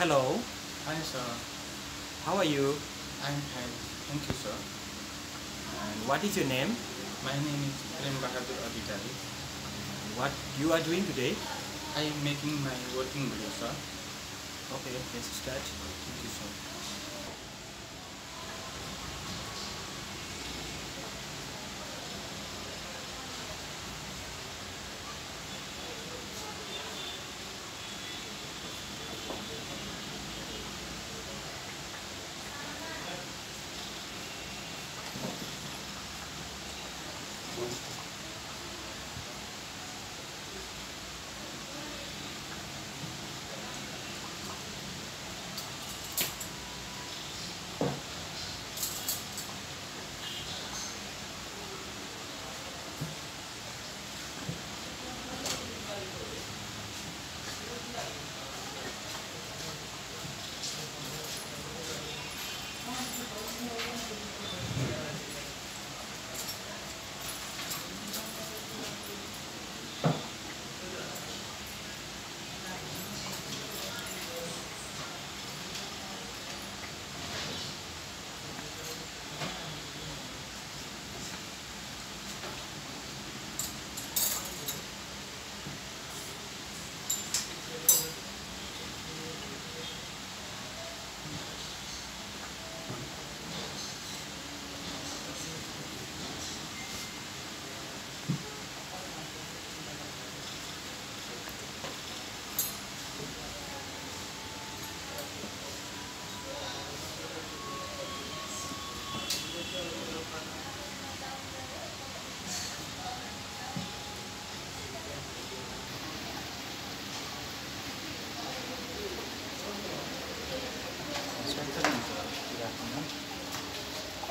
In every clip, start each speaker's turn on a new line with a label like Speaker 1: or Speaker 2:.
Speaker 1: Hello,
Speaker 2: Hi, sir.
Speaker 1: how are you?
Speaker 2: I'm fine. Thank you, sir.
Speaker 1: And what is your name?
Speaker 2: My name is Prem Bahadur.
Speaker 1: What you are doing today?
Speaker 2: I am making my working video, sir.
Speaker 1: Okay, let's start.
Speaker 2: Thank you, sir.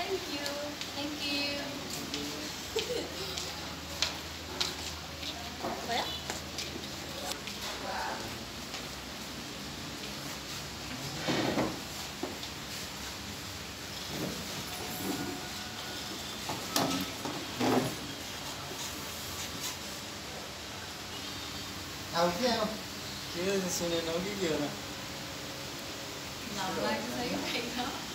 Speaker 3: Thank you. Thank you. well. Hào
Speaker 4: chứ em Chứ xuống đây nấu nè Làm lại cho thấy cái này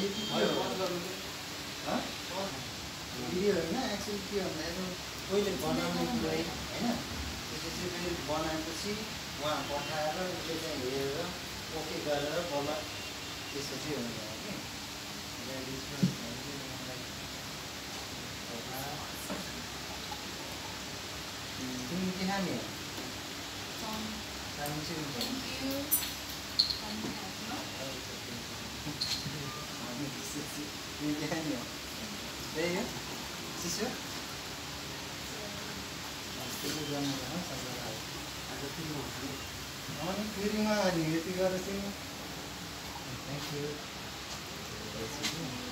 Speaker 4: होइन actually के भन्दाखेरि पहिले बनाउने कुरा है होइन त्यसपछि फेरि बनाएपछि उहाँ पठाएर उसले चाहिँ हेरेर ओके गरेर बल्ल त्यसपछि हुन्छ कि ल्याडिजमा उहाँलाई पठाएर तिमी के खाने हो Ini dia ni
Speaker 3: Dia you.
Speaker 4: Sisa Sisa dia nak dah Ada tiga Nama ni kiri mah ni Dia tiga ada sini
Speaker 3: Thank you Thank you.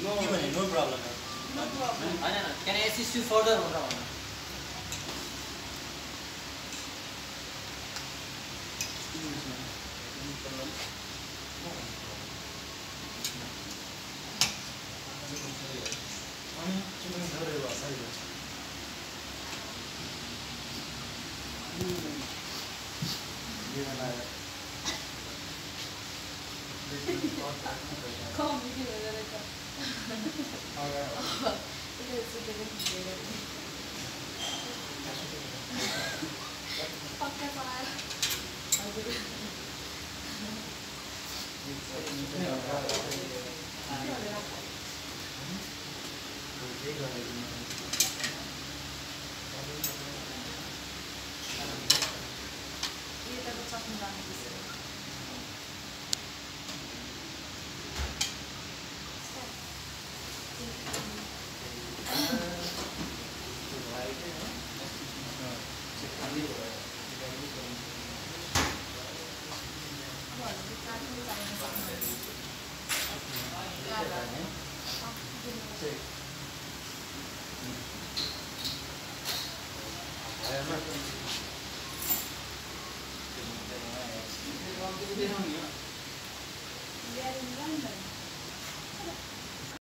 Speaker 4: Any के भने नो प्रब्लम
Speaker 5: होइन क्यान एसिस्ट यु फर्दर भनेर भन्नु
Speaker 4: अनि चिकन झोरै भयो सही
Speaker 3: Come, you do it. It